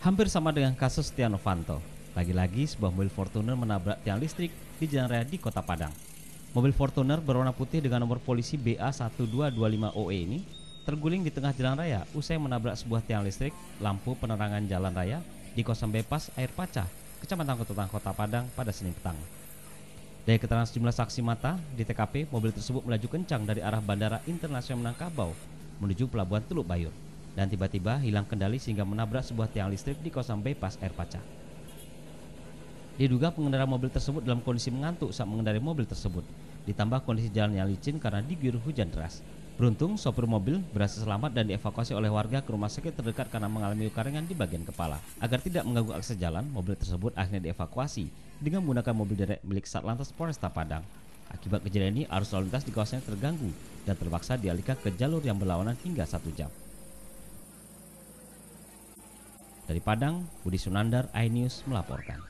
Hampir sama dengan kasus Setia Novanto. Lagi-lagi sebuah mobil Fortuner menabrak tiang listrik di jalan raya di Kota Padang. Mobil Fortuner berwarna putih dengan nomor polisi BA1225OE e ini terguling di tengah jalan raya usai menabrak sebuah tiang listrik lampu penerangan jalan raya di kosan Bepas Air Pacah, Kecamatan Kota Kota Padang pada Senin petang. Dari keterangan sejumlah saksi mata, di TKP mobil tersebut melaju kencang dari arah Bandara Internasional Minangkabau menuju Pelabuhan Teluk Bayur dan tiba-tiba hilang kendali sehingga menabrak sebuah tiang listrik di kawasan bypass air paca. Diduga pengendara mobil tersebut dalam kondisi mengantuk saat mengendarai mobil tersebut, ditambah kondisi jalan yang licin karena diguyur hujan deras. Beruntung, sopir mobil berhasil selamat dan dievakuasi oleh warga ke rumah sakit terdekat karena mengalami luka ringan di bagian kepala. Agar tidak mengganggu akses jalan, mobil tersebut akhirnya dievakuasi dengan menggunakan mobil derek milik Satlantas Polresta Padang. Akibat kejadian ini, arus lalu lintas di kawasan terganggu dan terpaksa dialihkan ke jalur yang berlawanan hingga satu jam. Dari Padang, Budi Sunandar, iNews melaporkan.